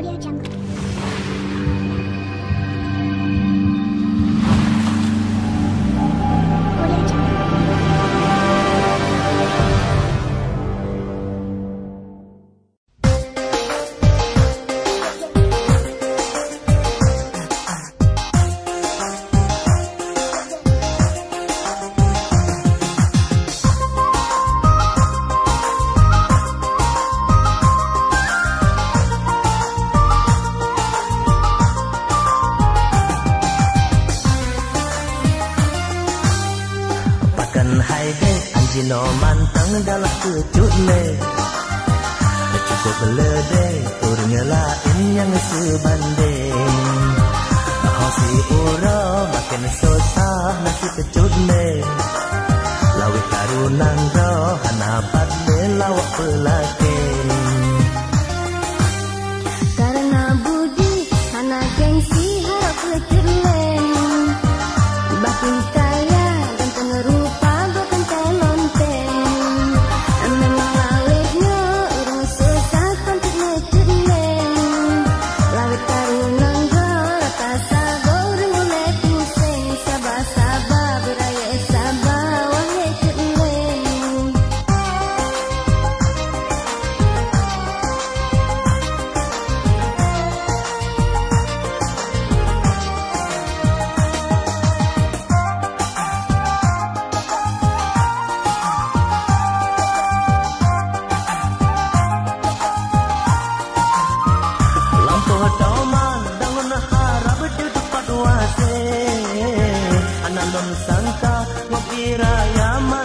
Audio Jungle. ng santa Magiraya man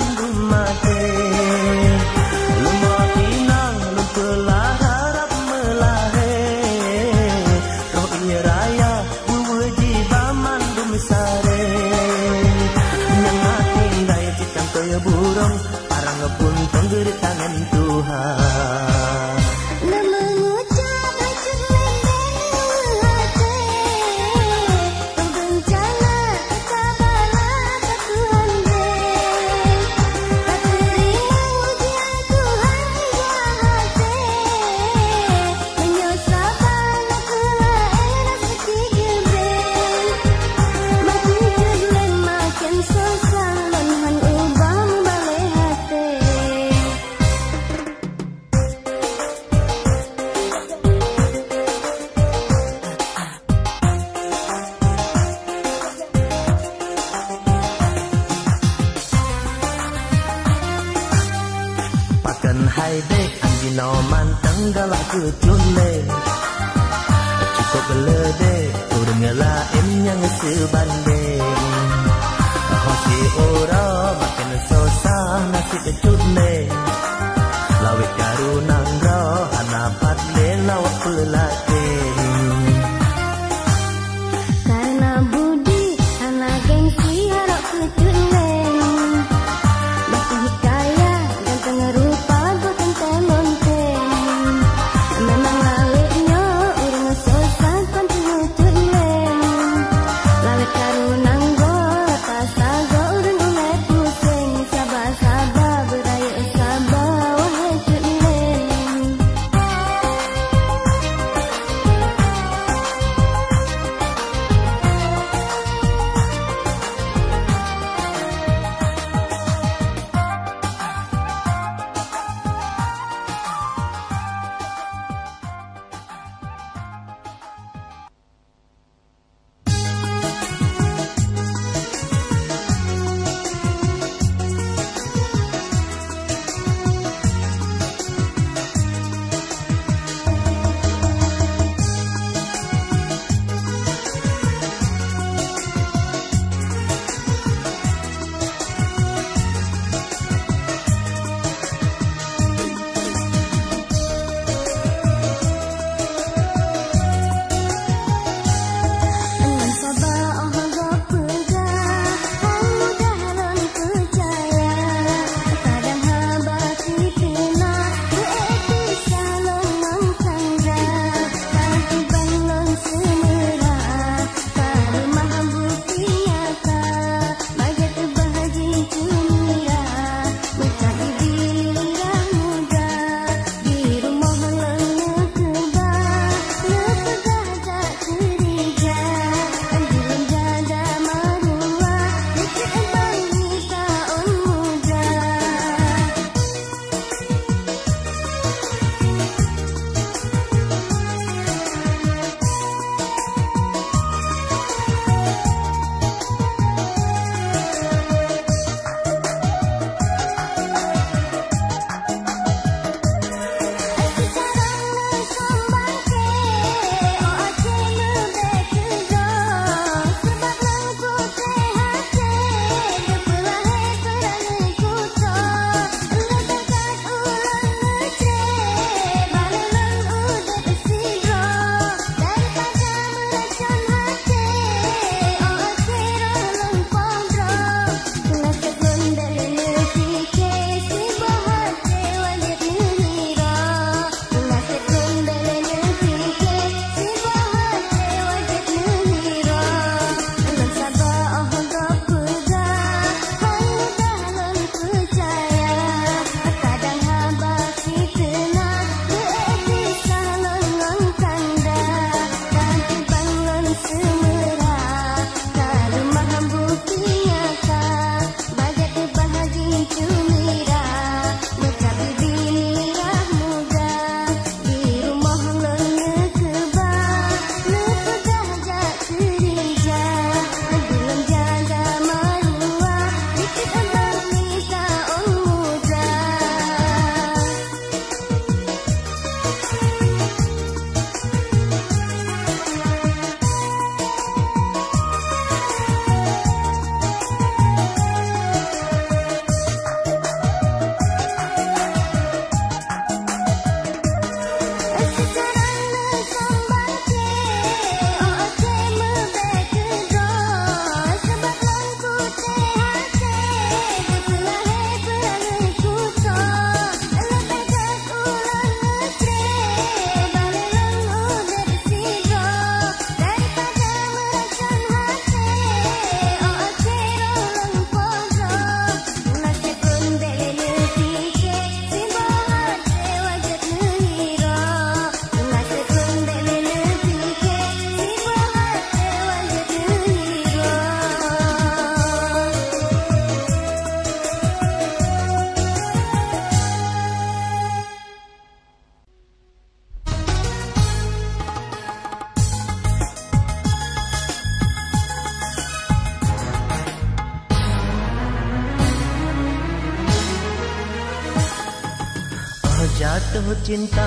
jatuh cinta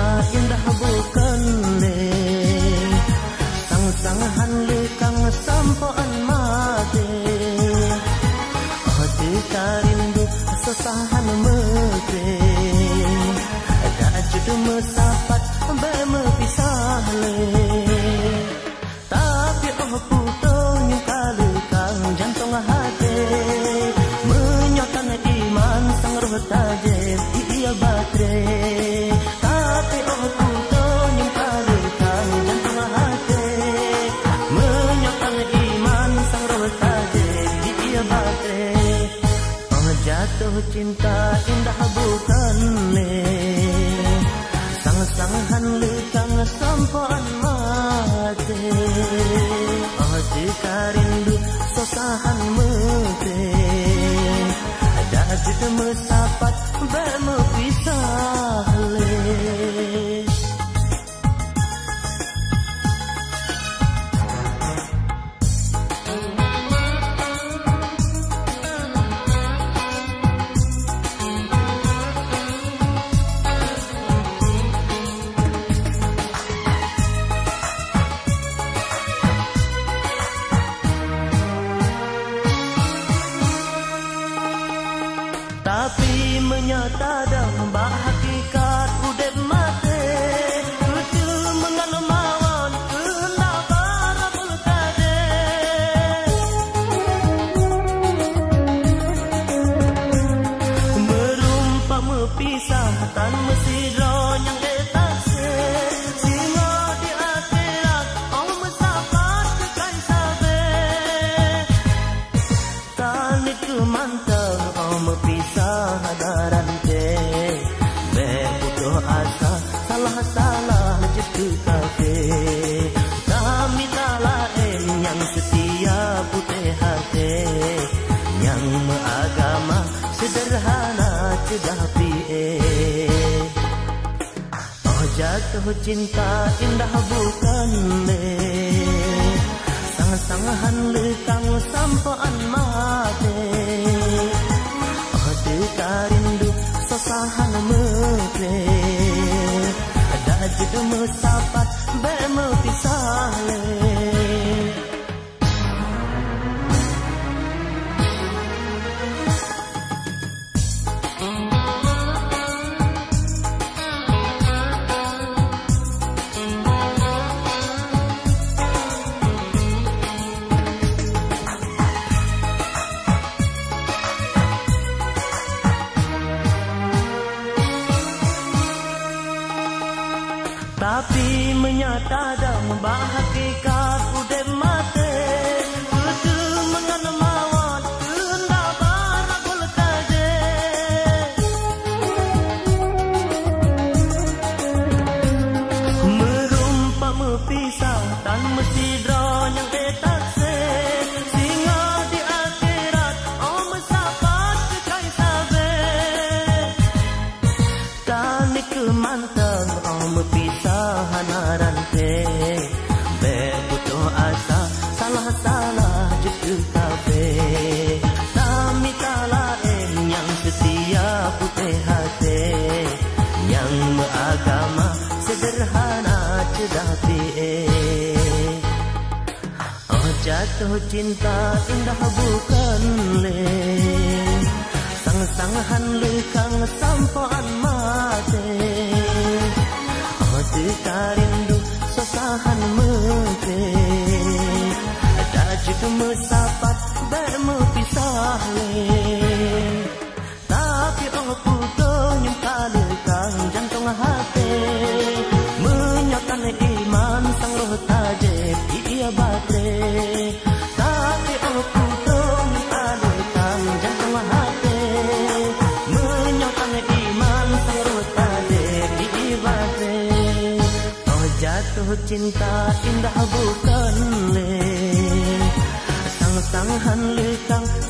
jatuh cinta indah bukan le sang-sang han lekang sampaan mate oh rindu sosahan mekle ada jidu mesapat bermepisah le jatuh cinta indah bukan le sang-sang han lekang sampaan mate oh rindu sosahan mete ada juga mesapat bermepisah le cinta indah bukan le sang-sang han lekang sampoan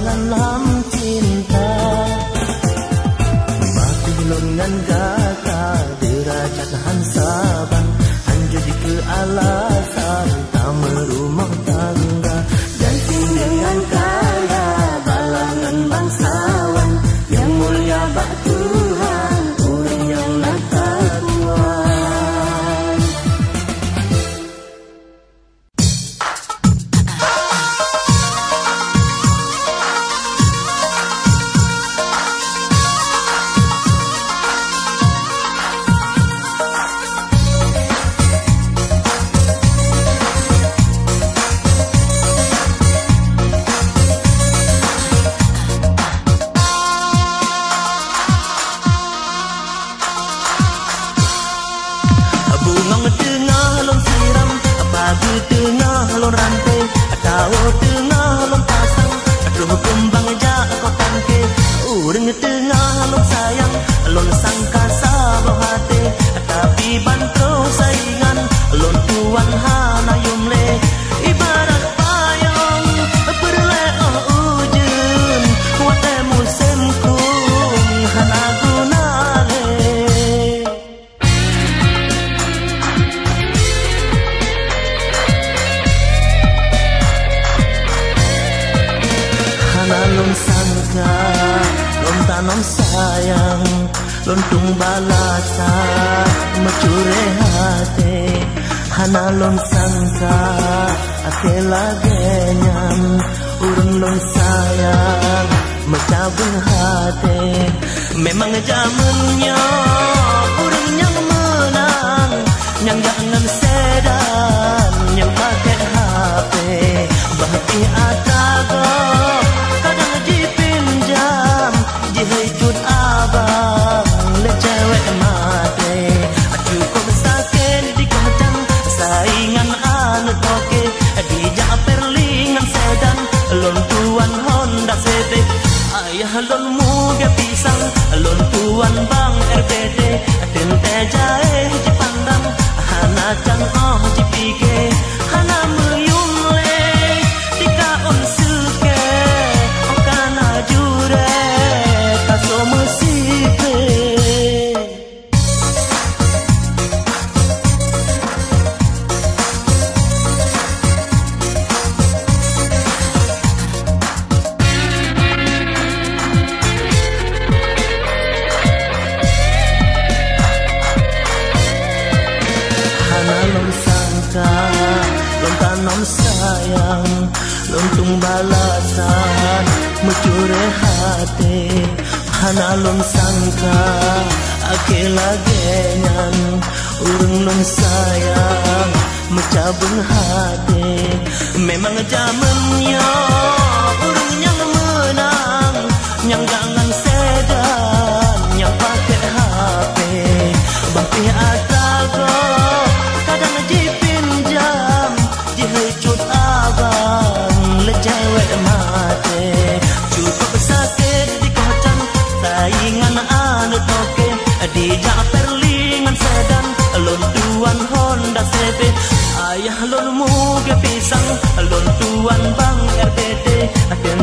perjalanan lam cinta Masih lengan tuan bang RBD akan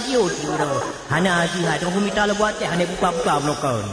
Oh, dia tu dah. Hana haji hati. Hukum kita lah buat teh. Hana buka-buka belakang.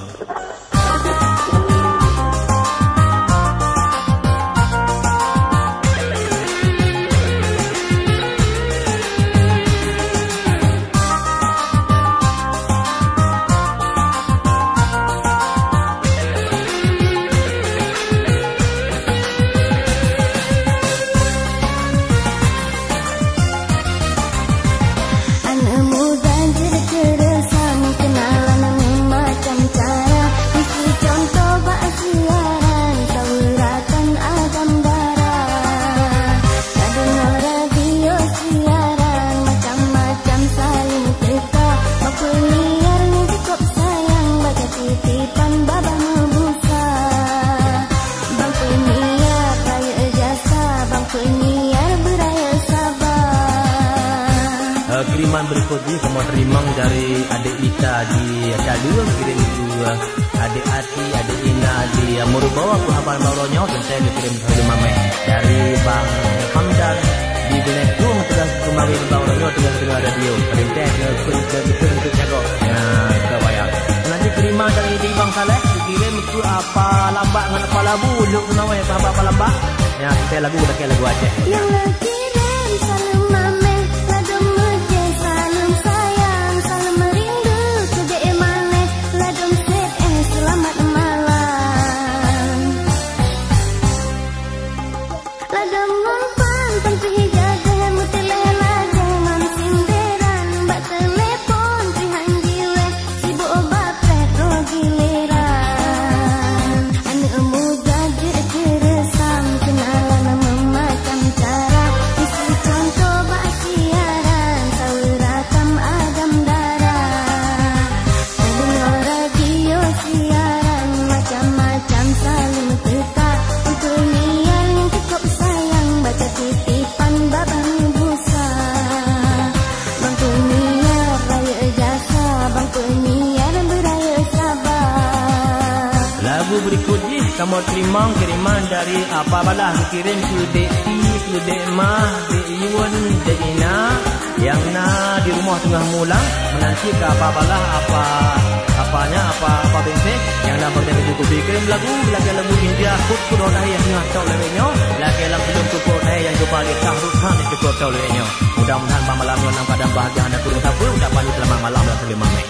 Terima dari adik Ita di Calu kirim ke adik Ati, adik Ina di Murubawa aku hapan bawahnya dan saya dikirim ke Mame dari Bang Hamdan di Benetung telah kemarin bawahnya telah dengar radio. Perintah ke ke ke ke jago nah ke bayar. Nanti terima dari di Bang Saleh dikirim ke apa lambat dengan kepala buluk kenapa ya apa apa lambat. Ya kita lagu dah lagu aja yang lagi kamu terima kiriman dari apa balah. Kirim ke dek ti ke dek ma dek yuan dek ina. Yang na di rumah tengah mulang menanti ke apa balah apa apanya apa apa bente. Yang nak berdaya cukup kirim lagu lagi lagu India. Kut kut orang yang tengah tahu lewenya lagi lagu belum cukup eh yang coba dia tahu kan itu cukup tahu lewenya mudah-mudahan malam yang pada bahagia anda kurang tahu dapat selama malam dan terima mai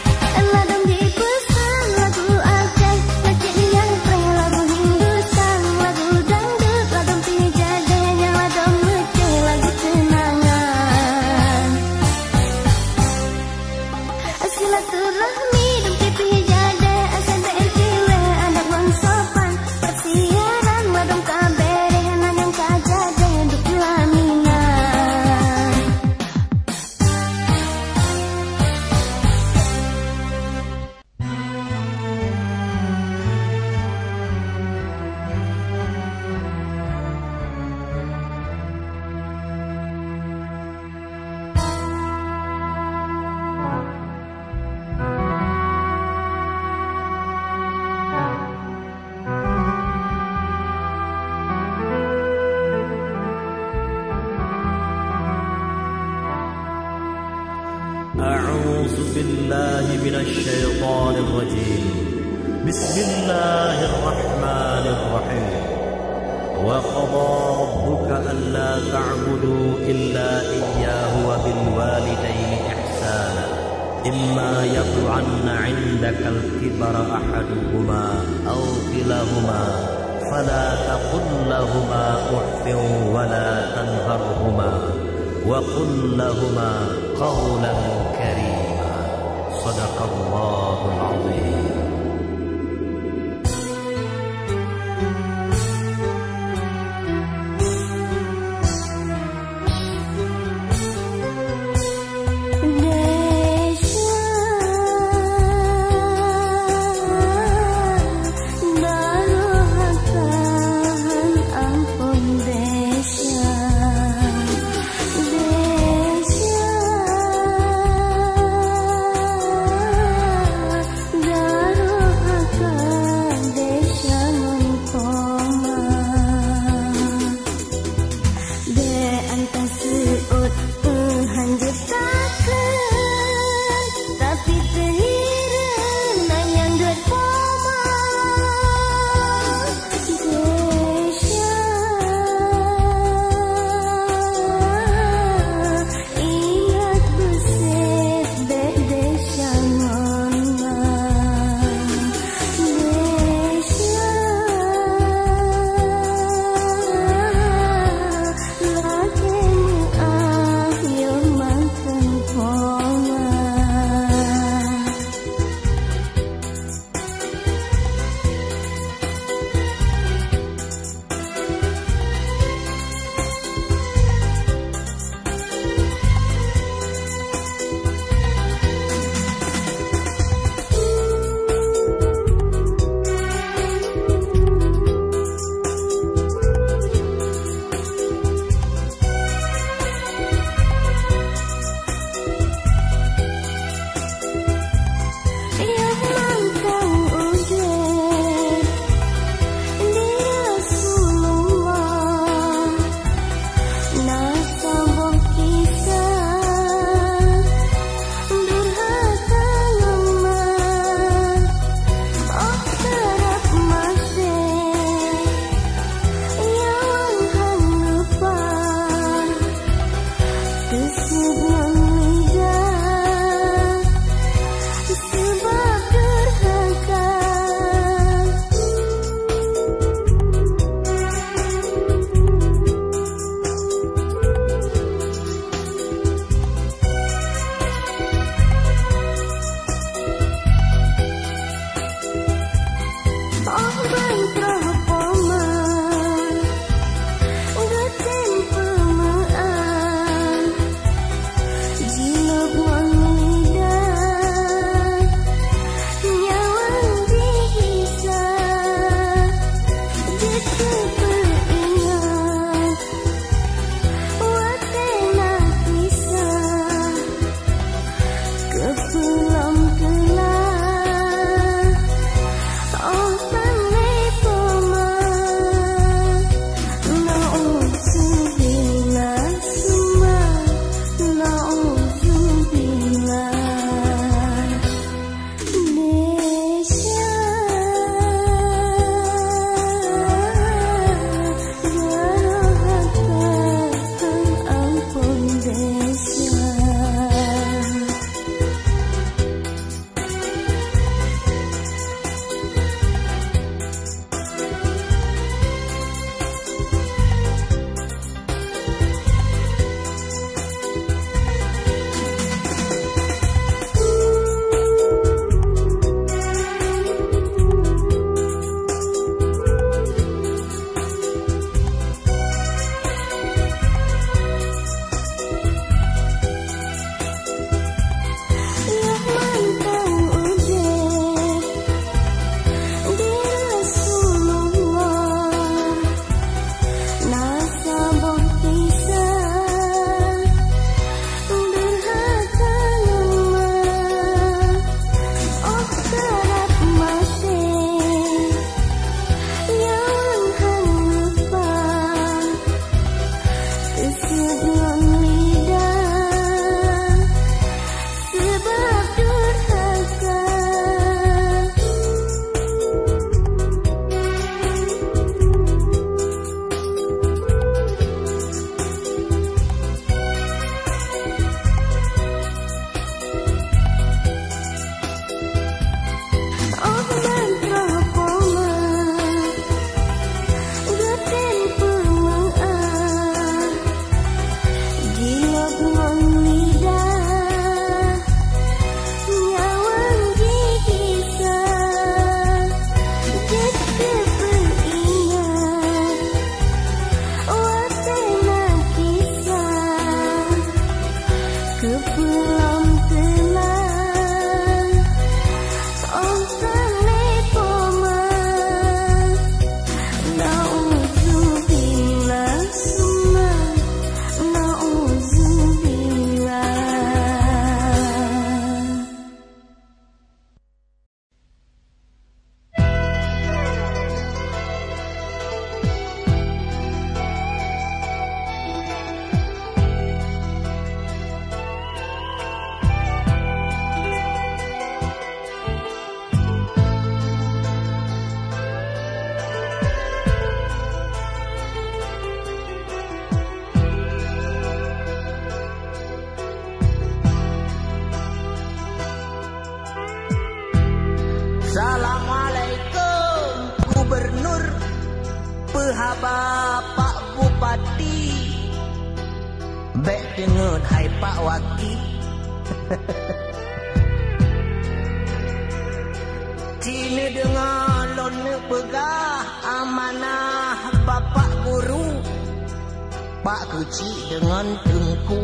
Pak Kecil dengan tengku.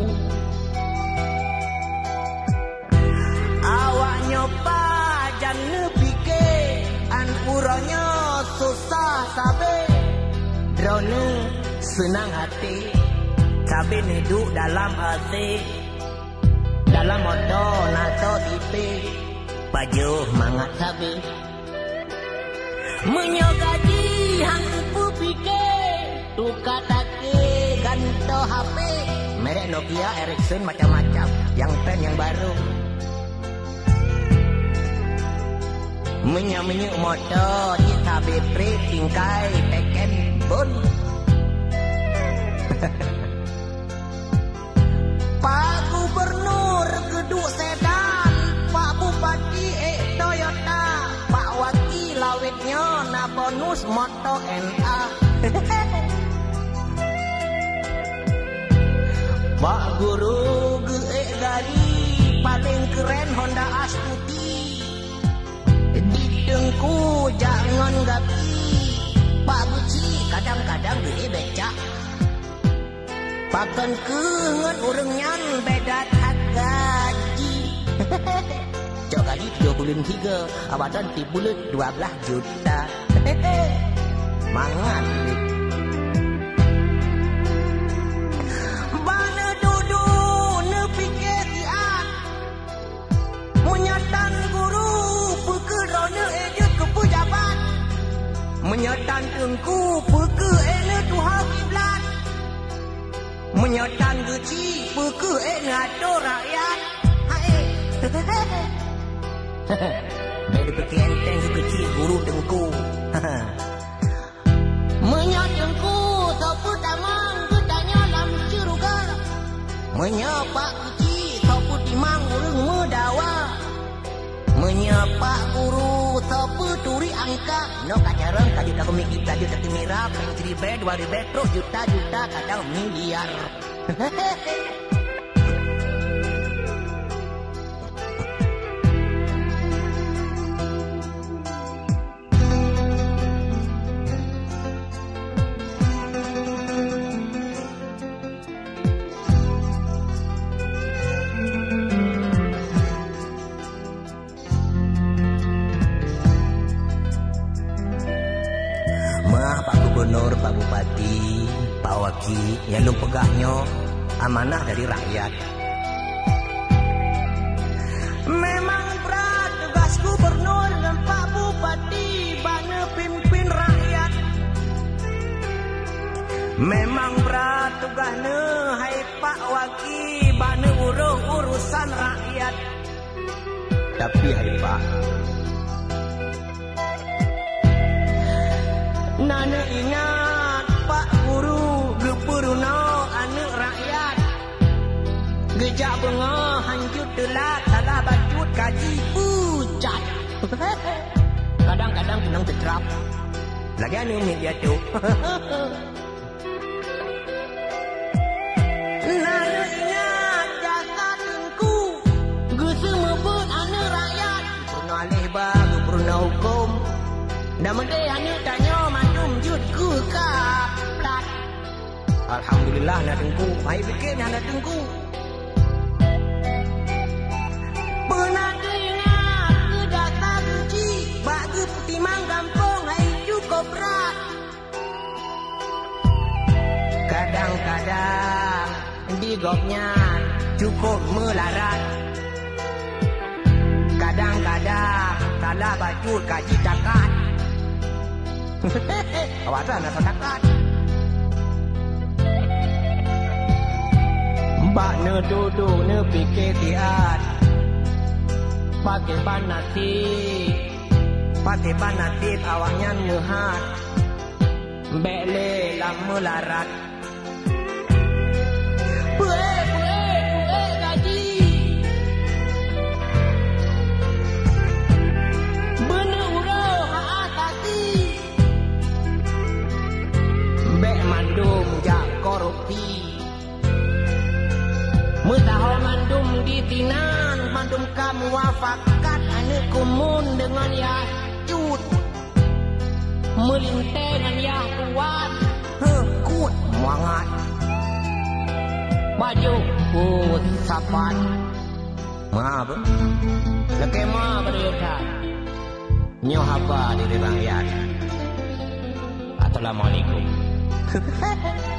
Awak nyoba jangan fikir. An uranya susah sabe Drone senang hati. Cabe duduk dalam hati Dalam motor nato tipe Baju mangat sabe Menyogaji hang pu fikir Ganto HP Merek Nokia Ericsson macam-macam. Yang pen yang baru. Menyak-menyak motor Kita bepre tingkai Teken pun Pak Gubernur Geduk sedan Pak Bupati eh Toyota Pak Wakil lawitnya Na bonus moto NA Pak Guru Geek gari. Paling keren Honda Astuti Di dengku Jangan gapi. Pak Buci Kadang-kadang Geek becak. Pakan kengen Urengnya Beda tak gaji. Cok gaji 3 bulan 3 Abatan di bulan 12 juta. Mangat Bana Menyatan guru Pekerana eja ke pejabat Menyatan tengku Peke ene Tuhan kiblat Menyatan geci Peke ene atur rakyat. Hai. Beda fikir enteng kecil Guru tengku. Menyatengku Sopo tamang Ketanya lam ciruga Menyapa Menyapa guru Sopo turi angka. No kacarang Tadi tak mikir Tadi tak merah Peng seribe Dua ribe Terus juta-juta Kadang miliar. Mah amanah dari rakyat. macam jut ku kaplat. Alhamdulillah nak tengku. Hai fikir nak tengku. Berat. Kadang-kadang di gopnya cukup melarat. Kadang-kadang salah baju kaji takat. Kawasan nak setakat. Mbak ne duduk ne fikir tiat. Pakai ban nasi. Pati panati awaknya ngehat Bele lama larat. Mandum jak korupsi, di tinan, mandum kamu wafakat, anakku kumun dengan yah melinte dengan ya tuan hekut mangat baju put sapan maaf lekema berita nyo apa di bang ya Assalamualaikum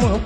Mùa